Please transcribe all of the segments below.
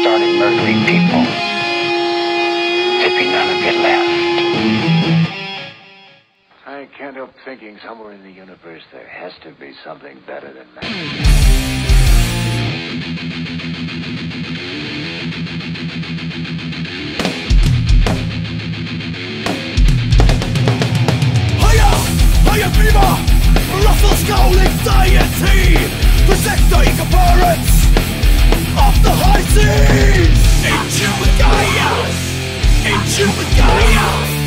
started murdering people, there'd be none of you left. I can't help thinking somewhere in the universe there has to be something better than that. Higher, higher fever, Russell skull anxiety, protect the incomparance of the high seas. Into the Gaia, into the Gaia,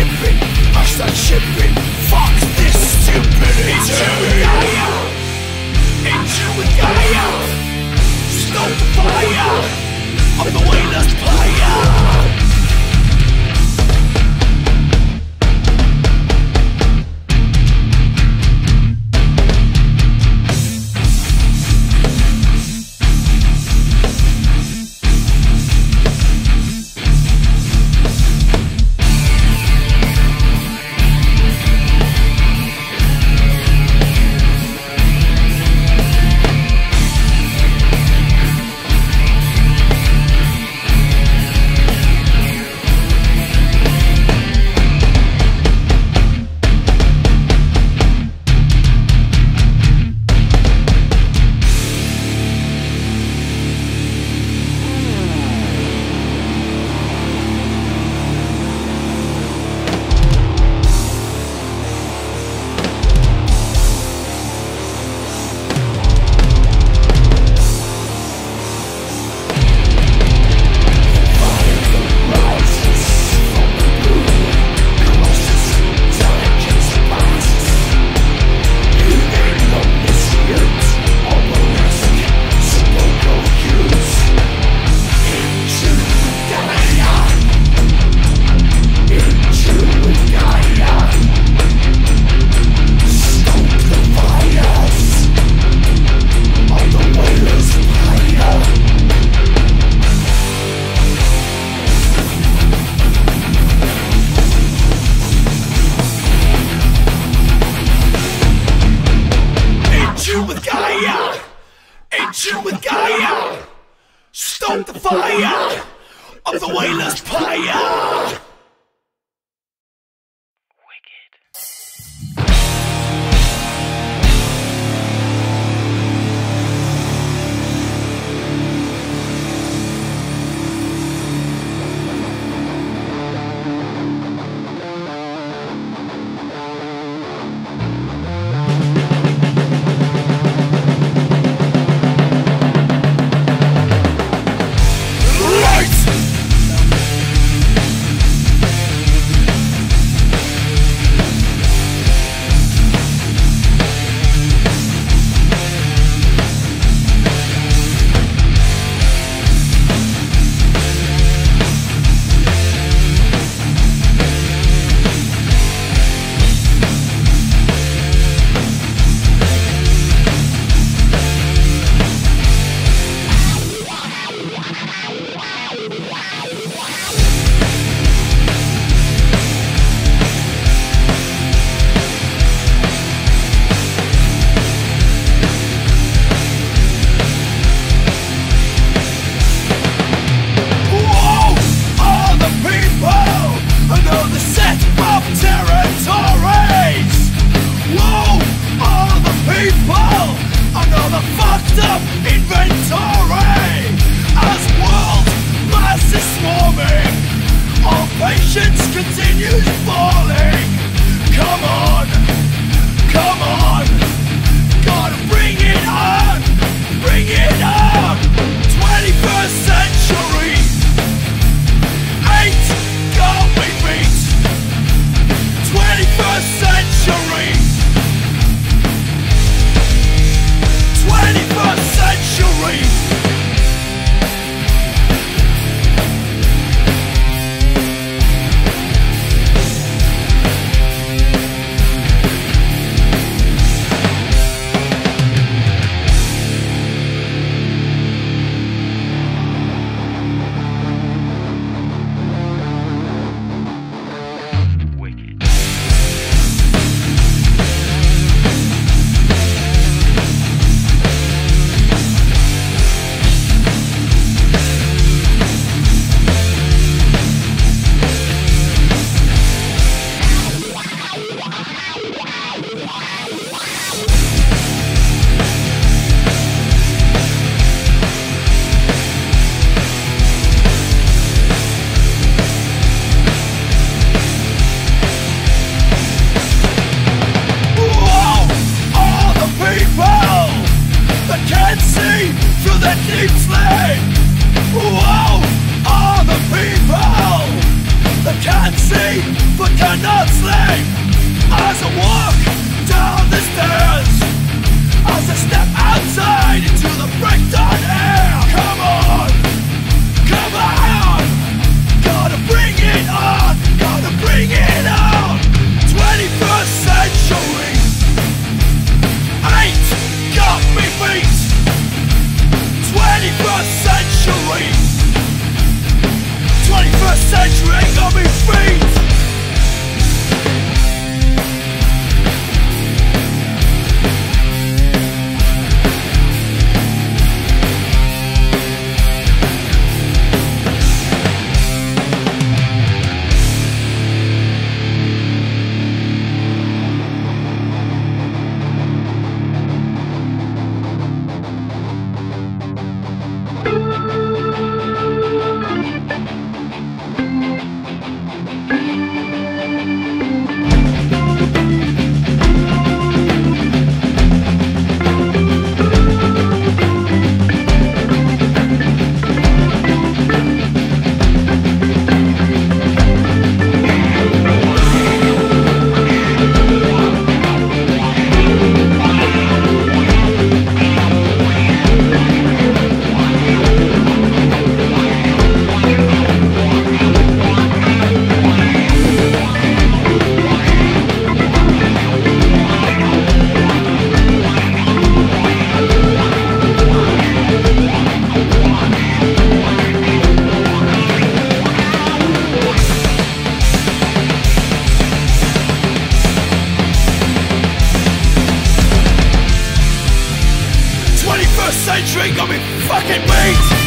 shipping, mash that shipping. Fuck this stupidity Into the Gaia Into the Stoke the fire. Of the whalers' pyre cannot sleep. Century got me fucking beat.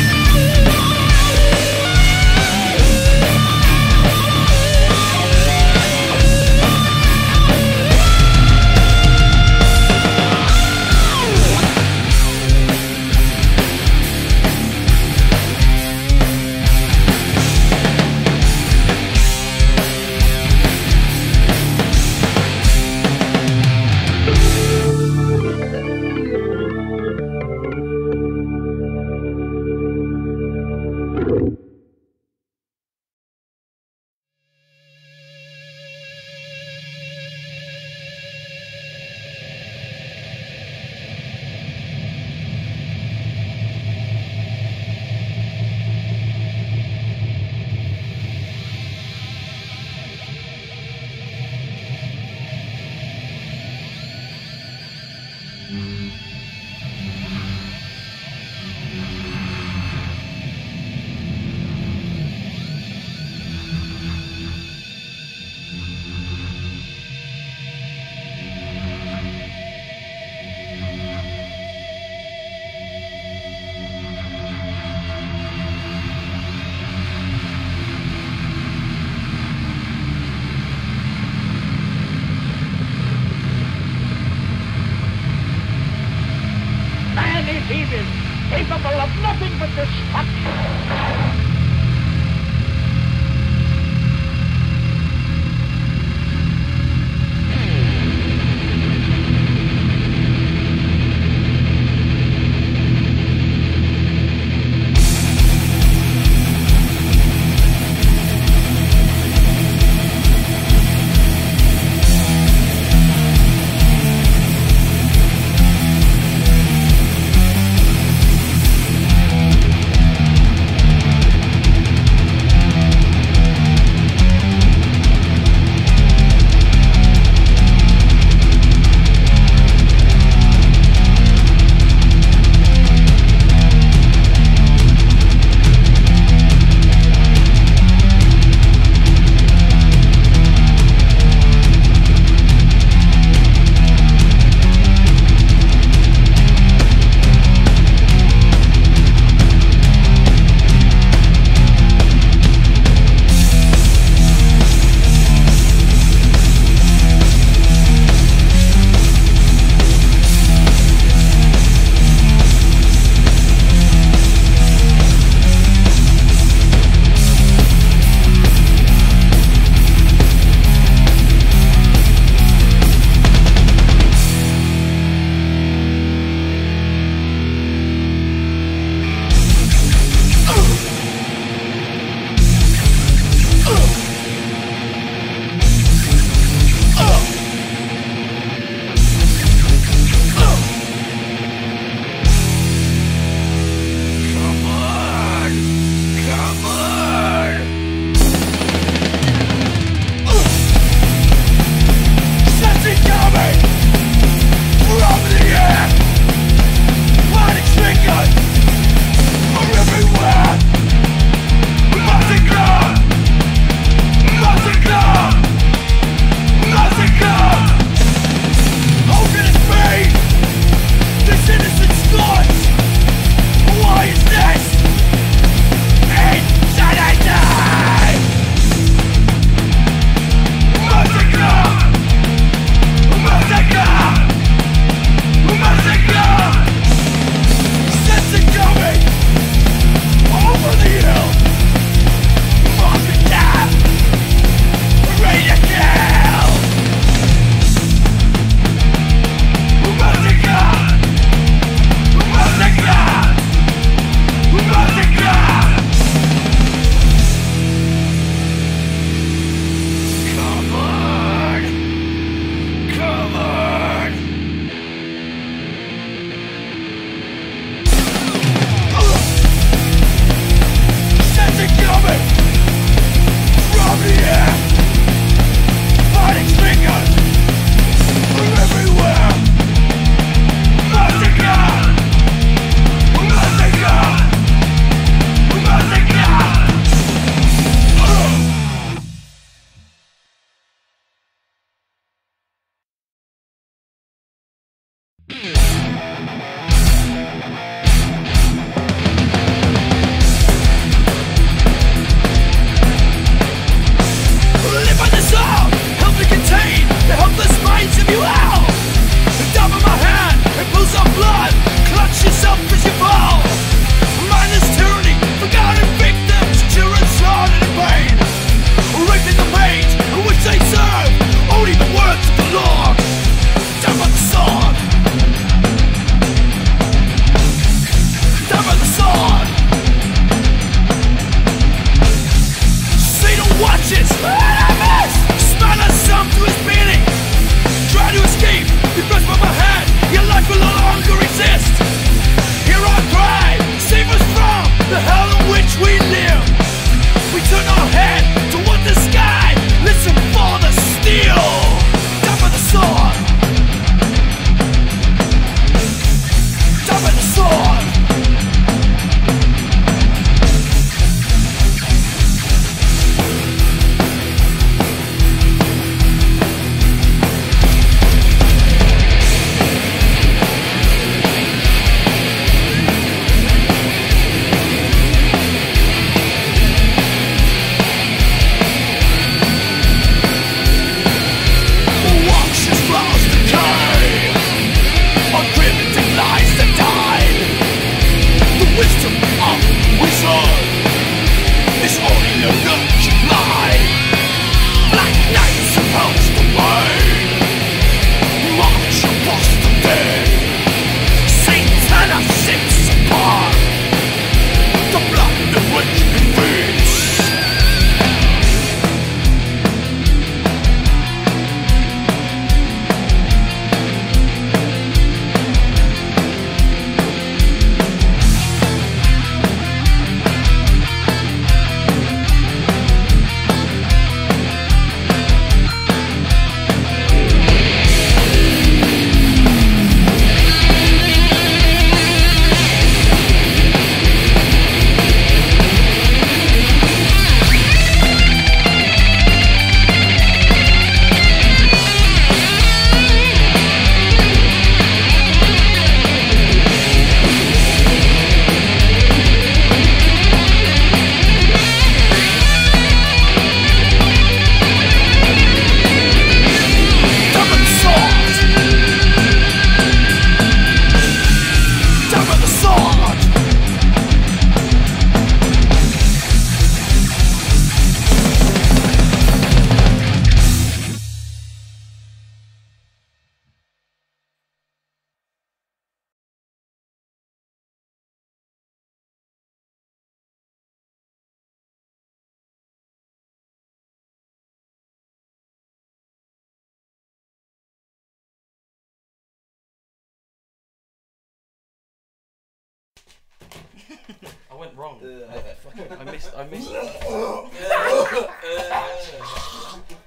I went wrong. I, I missed. I missed.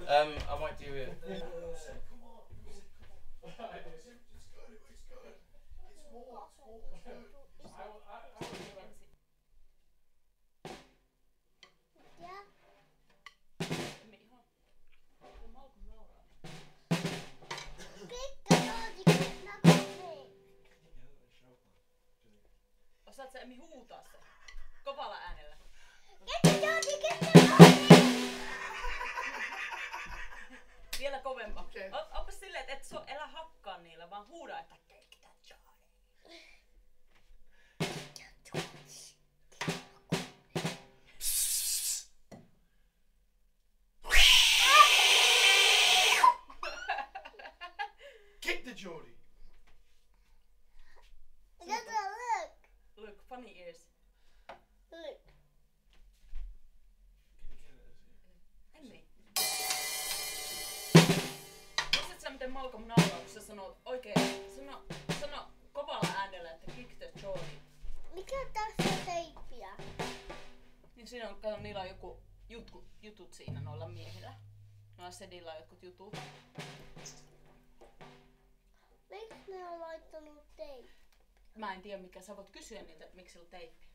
um, I might do it. Osaat sä Emmi huutaa se? Kovalla äänellä. Kosi. Vielä kovempaa. O- Oppa silleen, että et so, elä hakkaa niillä, vaan huuda, että Mikä tässä teippiä? Niin siinä on, kato, niillä on joku jutku, jutut siinä noilla miehillä. Noilla sedillä on jotkut jutut. Miksi ne on laittanut teippiä? Mä en tiedä mikä, sä voit kysyä niitä, että miksi sillä on teippi.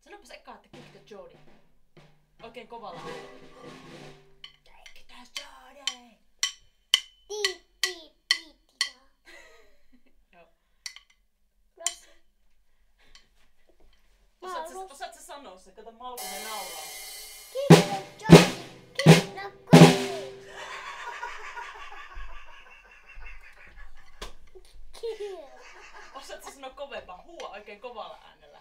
Sanopas eka, että kick the Jordi. Oikein kovalla. Take the Jordi! sanoa menossa. Kato, Malko me nauraa. Kiitos, Johnny. Kiitos, Kiitos. Osaatko sanoa kovempaa? Huua oikein kovalla äänellä.